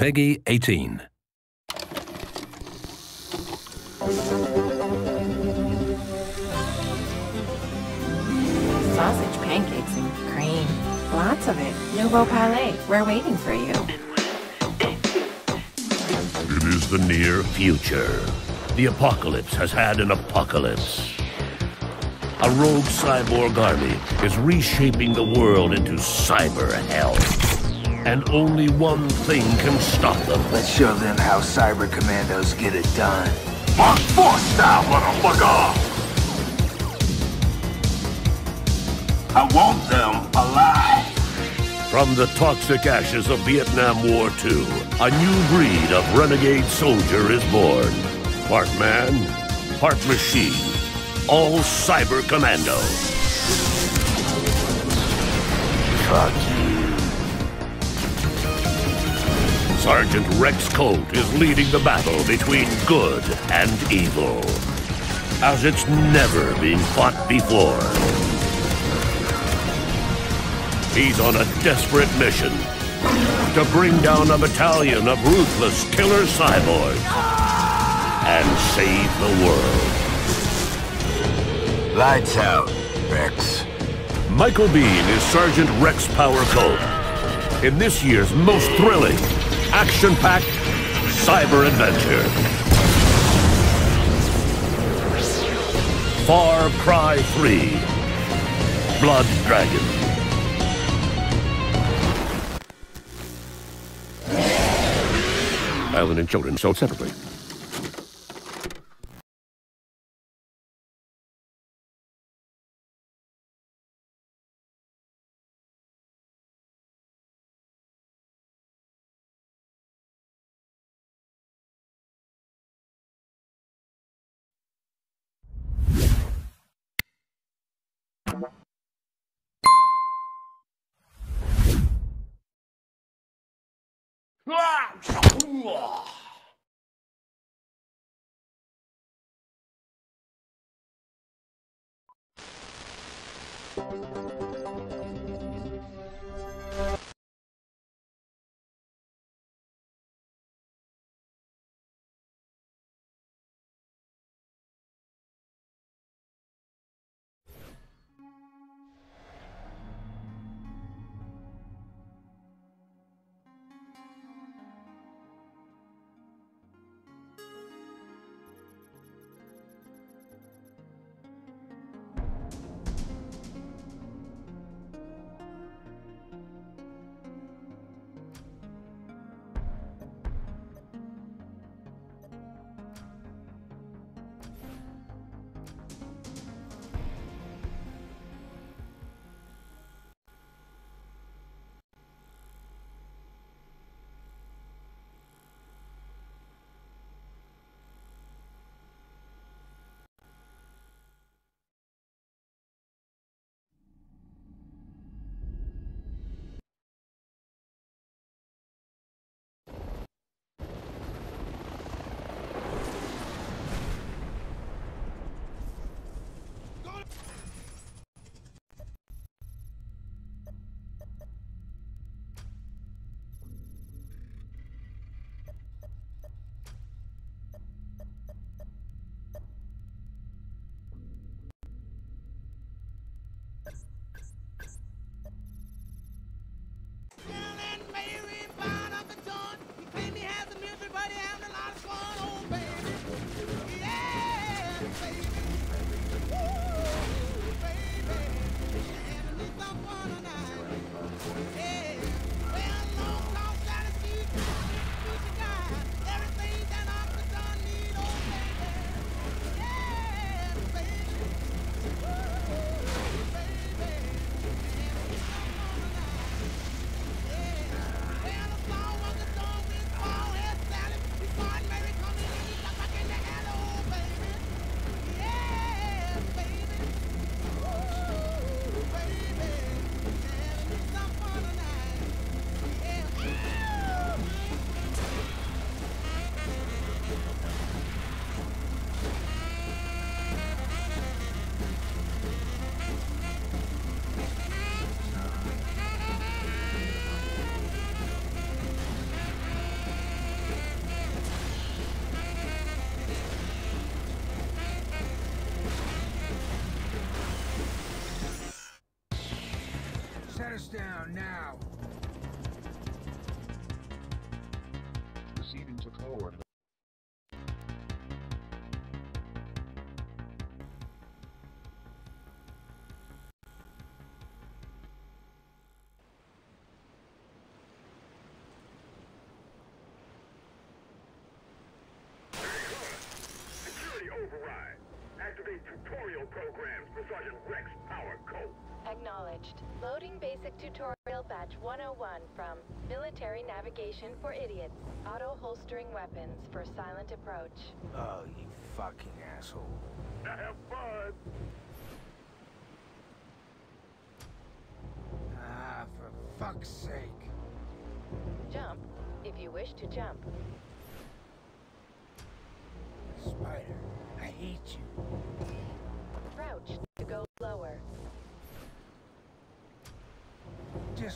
Peggy 18. Sausage, pancakes, and cream. Lots of it. Nouveau Palais. We're waiting for you. The near future. The apocalypse has had an apocalypse. A rogue cyborg army is reshaping the world into cyber hell. And only one thing can stop them. Let's show them how cyber commandos get it done. Mark 4 style, motherfucker! I want them alive. From the toxic ashes of Vietnam War II, a new breed of renegade soldier is born. Part man, part machine. All cyber commando. Fuck you. Sergeant Rex Colt is leading the battle between good and evil. As it's never been fought before. He's on a desperate mission to bring down a battalion of ruthless killer cyborgs and save the world. Lights out, Rex. Michael Biehn is Sergeant Rex Power Colt in this year's most thrilling, action-packed cyber adventure. Far Cry 3 Blood Dragon. Island and children sold separately. うわ。Down now. Proceeding to forward. Acknowledged. Loading basic tutorial batch 101 from Military Navigation for Idiots. Auto holstering weapons for silent approach. Oh, you fucking asshole. Now have fun. Ah, for fuck's sake. Jump if you wish to jump. Spider, I hate you. Crouch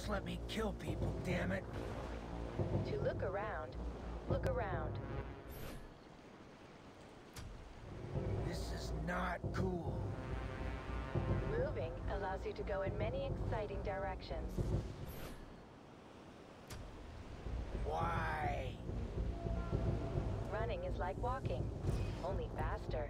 Just let me kill people, damn it. To look around, look around. This is not cool. Moving allows you to go in many exciting directions. Why? Running is like walking, only faster.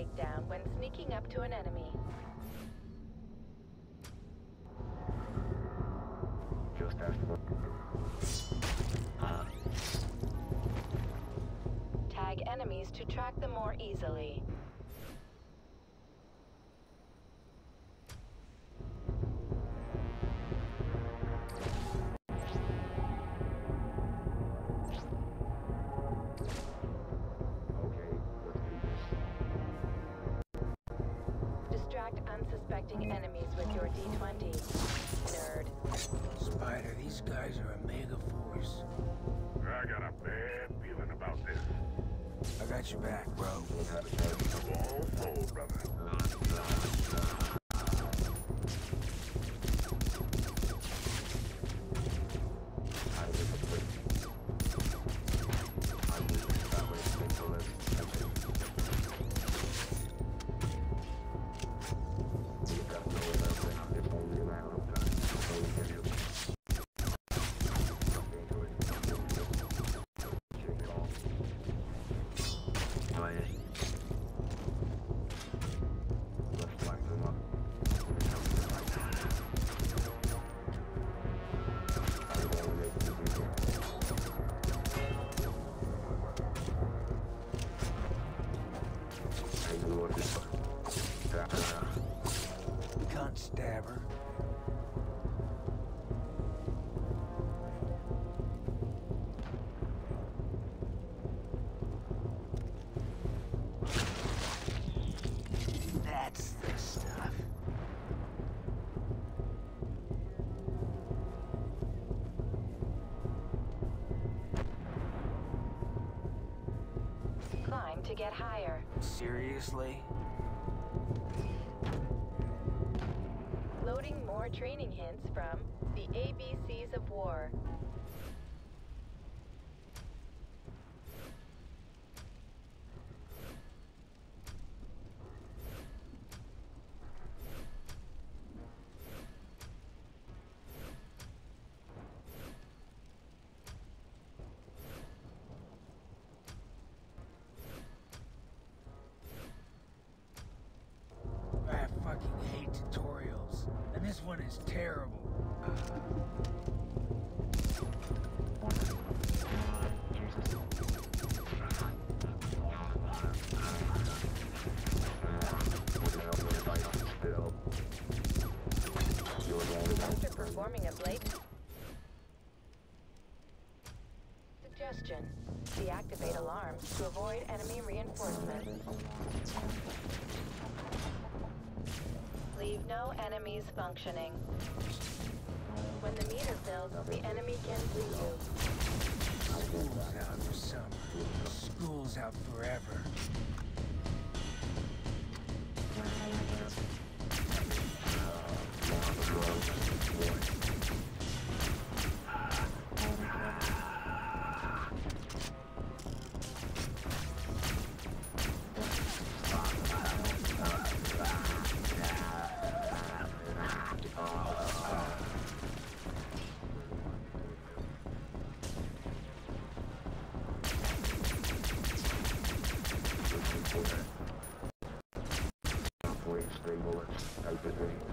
Takedown when sneaking up to an enemy. Just as Tag enemies to track them more easily. I got a bad feeling about this. I got your back, bro. Get higher. Seriously? Loading more training hints from the ABCs of War. This one is terrible. No enemies functioning. When the meter fills, the enemy can see you. School's out for. School's out forever. Stay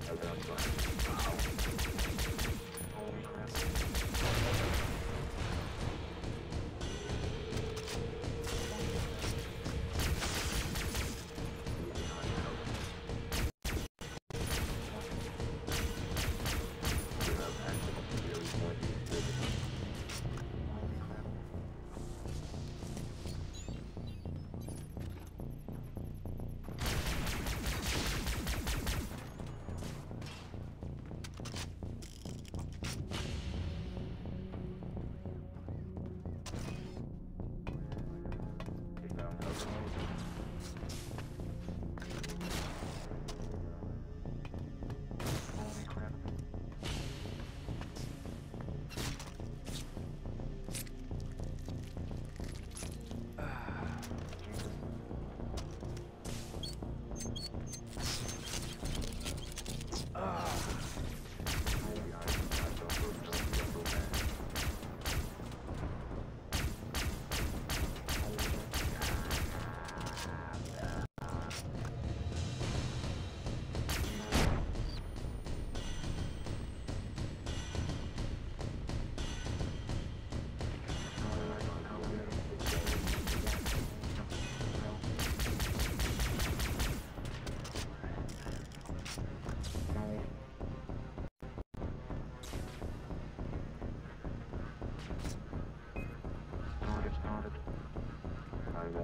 bullets. Activate. No nanomeds left. Daddy needs his medicine.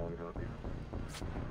I won't help you.